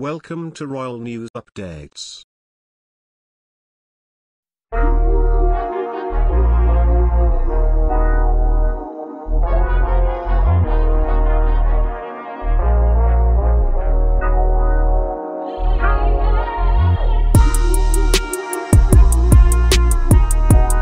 Welcome to Royal News Updates.